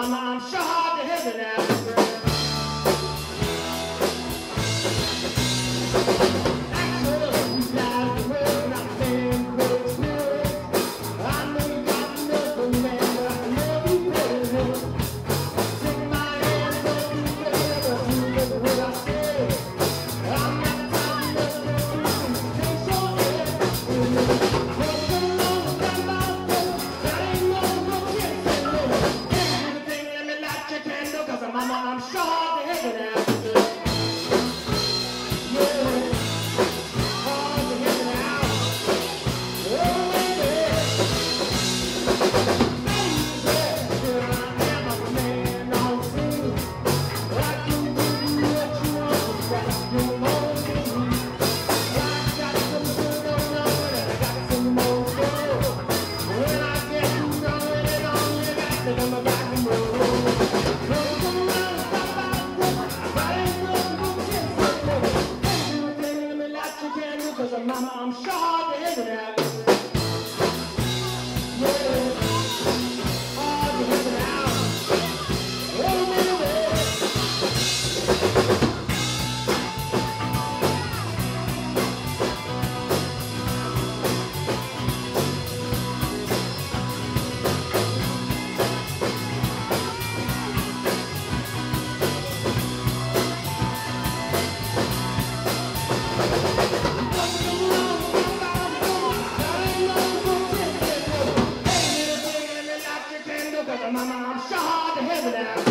my mind shot to heaven now. I'm shot to heaven out. says, Mama, I'm shot in the hard